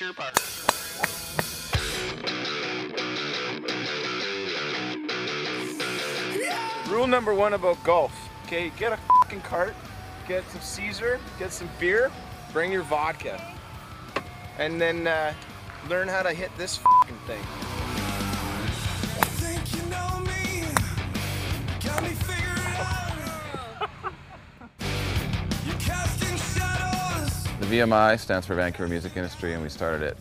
ride, your. Rule number one about golf, okay, get a fucking cart, get some Caesar, get some beer, bring your vodka, and then uh, learn how to hit this fucking thing. VMI stands for Vancouver Music Industry, and we started it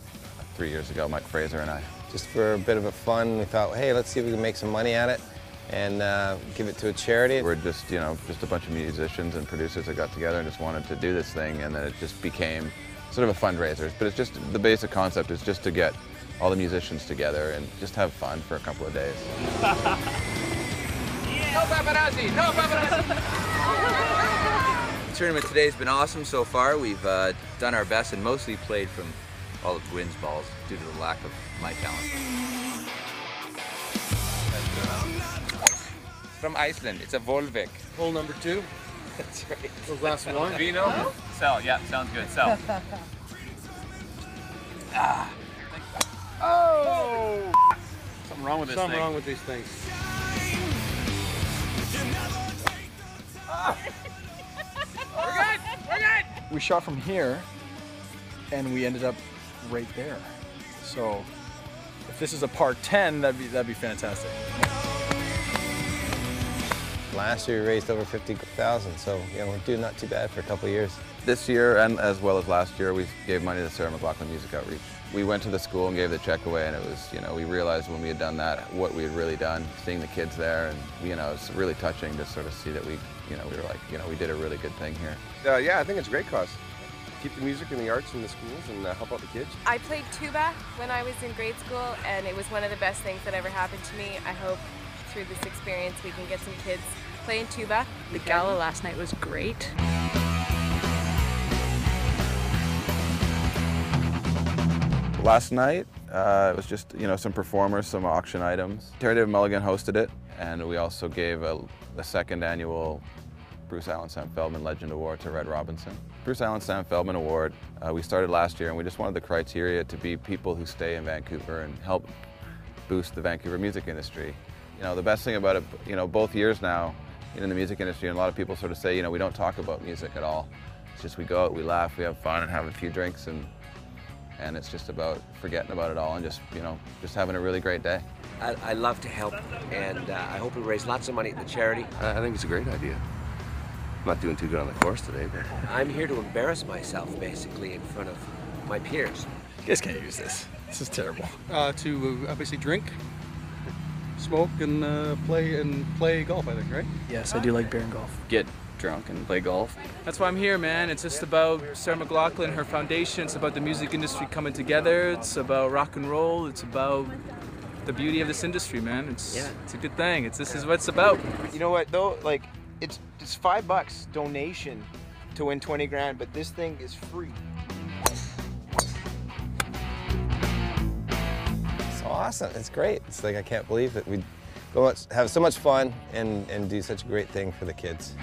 three years ago, Mike Fraser and I. Just for a bit of a fun, we thought, hey, let's see if we can make some money at it and uh, give it to a charity. We're just, you know, just a bunch of musicians and producers that got together and just wanted to do this thing, and then it just became sort of a fundraiser. But it's just, the basic concept is just to get all the musicians together and just have fun for a couple of days. The tournament today has been awesome so far. We've uh, done our best and mostly played from all of Gwyn's balls due to the lack of my talent. From Iceland, it's a Volvik. Hole number two. That's right. A glass of wine. Vino? Sell, yeah, sounds good. Sell. Oh! Something wrong with this Something thing. wrong with these things. We shot from here and we ended up right there. So if this is a part 10, that'd be that'd be fantastic. Last year we raised over 50,000, so you know, we're doing not too bad for a couple of years. This year, and as well as last year, we gave money to Sarah McLachlan Music Outreach. We went to the school and gave the check away, and it was, you know, we realized when we had done that what we had really done, seeing the kids there, and you know, it's really touching to sort of see that we, you know, we were like, you know, we did a really good thing here. Uh, yeah, I think it's a great cause. Keep the music and the arts in the schools and uh, help out the kids. I played tuba when I was in grade school, and it was one of the best things that ever happened to me. I hope through this experience we can get some kids playing tuba. The gala last night was great. Last night, uh, it was just, you know, some performers, some auction items. Terry David Mulligan hosted it, and we also gave a, a second annual Bruce Allen Sam Feldman Legend Award to Red Robinson. Bruce Allen Sam Feldman Award, uh, we started last year, and we just wanted the criteria to be people who stay in Vancouver and help boost the Vancouver music industry. You know, the best thing about it, you know, both years now in the music industry, and a lot of people sort of say, you know, we don't talk about music at all. It's just we go out, we laugh, we have fun, and have a few drinks, and and it's just about forgetting about it all and just you know just having a really great day. I, I love to help, and uh, I hope we raise lots of money at the charity. I think it's a great idea. I'm not doing too good on the course today, but I'm here to embarrass myself, basically, in front of my peers. You guys can't use this. This is terrible. Uh, to uh, obviously drink, smoke, and uh, play and play golf. I think, right? Yes, I do like beer and golf. Get drunk and play golf. That's why I'm here, man. It's just about Sarah McLachlan, her foundation. It's about the music industry coming together. It's about rock and roll. It's about the beauty of this industry, man. It's Yeah. it's a good thing. It's this is what it's about. You know what though? Like, it's it's five bucks donation to win 20 grand, but this thing is free. Awesome. It's great. It's like I can't believe that we have so much fun and, and do such a great thing for the kids.